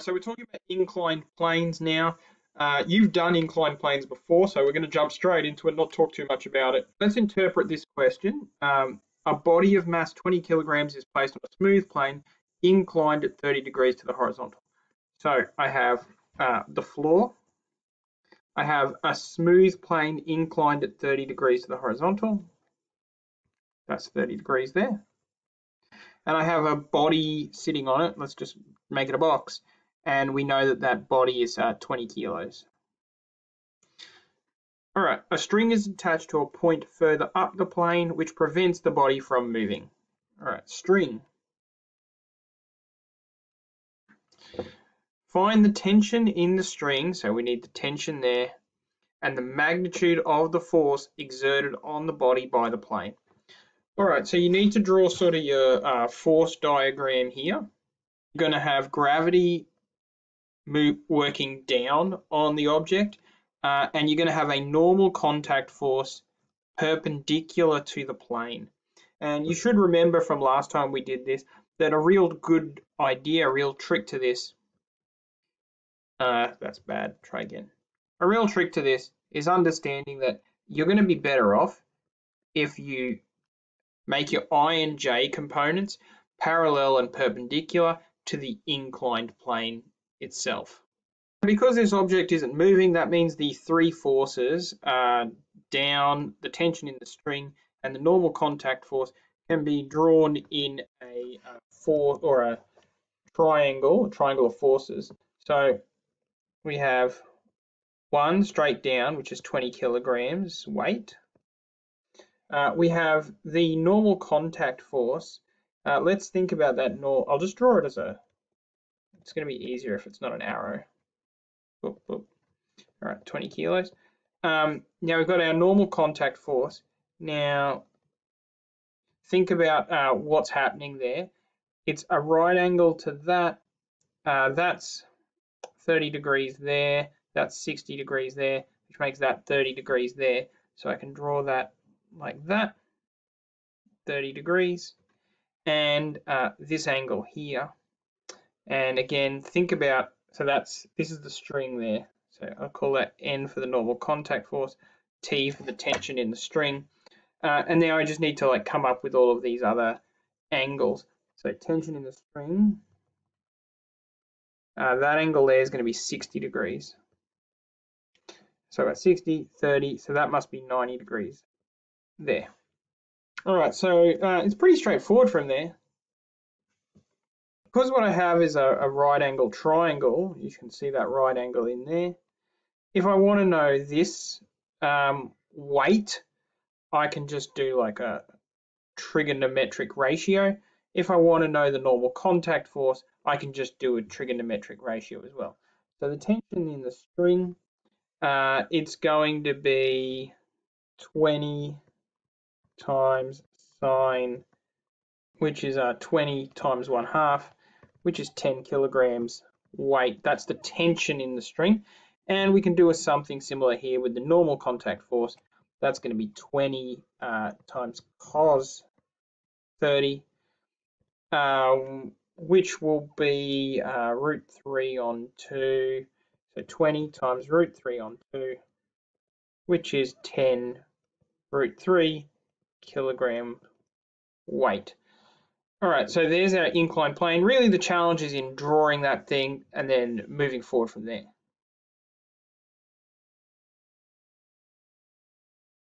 So we're talking about inclined planes now. Uh, you've done inclined planes before, so we're going to jump straight into it, not talk too much about it. Let's interpret this question. Um, a body of mass 20 kilograms is placed on a smooth plane inclined at 30 degrees to the horizontal. So I have uh, the floor. I have a smooth plane inclined at 30 degrees to the horizontal. That's 30 degrees there. And I have a body sitting on it. Let's just make it a box and we know that that body is uh, 20 kilos. All right, a string is attached to a point further up the plane, which prevents the body from moving. All right, string. Find the tension in the string, so we need the tension there, and the magnitude of the force exerted on the body by the plane. All right, so you need to draw sort of your uh, force diagram here. You're going to have gravity move, working down on the object, uh, and you're going to have a normal contact force perpendicular to the plane. And you should remember from last time we did this that a real good idea, a real trick to this, uh, that's bad, try again. A real trick to this is understanding that you're going to be better off if you make your I and J components parallel and perpendicular to the inclined plane itself. Because this object isn't moving, that means the three forces uh, down, the tension in the string, and the normal contact force can be drawn in a, a four or a triangle, a triangle of forces. So we have one straight down, which is 20 kilograms weight. Uh, we have the normal contact force. Uh, let's think about that. I'll just draw it as a it's going to be easier if it's not an arrow. Boop, boop. All right, 20 kilos. Um, now we've got our normal contact force. Now, think about uh, what's happening there. It's a right angle to that. Uh, that's 30 degrees there. That's 60 degrees there, which makes that 30 degrees there. So I can draw that like that, 30 degrees. And uh, this angle here and again, think about, so that's, this is the string there. So I'll call that N for the normal contact force, T for the tension in the string. Uh, and now I just need to like come up with all of these other angles. So tension in the string, uh, that angle there is going to be 60 degrees. So at 60, 30, so that must be 90 degrees there. All right, so uh, it's pretty straightforward from there because what I have is a, a right angle triangle, you can see that right angle in there. If I want to know this um, weight, I can just do like a trigonometric ratio. If I want to know the normal contact force, I can just do a trigonometric ratio as well. So the tension in the string, uh, it's going to be 20 times sine, which is uh, 20 times 1 half, which is 10 kilograms weight. That's the tension in the string. And we can do a something similar here with the normal contact force. That's going to be 20 uh, times cos 30, uh, which will be uh, root 3 on 2. So 20 times root 3 on 2, which is 10 root 3 kilogram weight. All right, so there's our inclined plane. Really the challenge is in drawing that thing and then moving forward from there.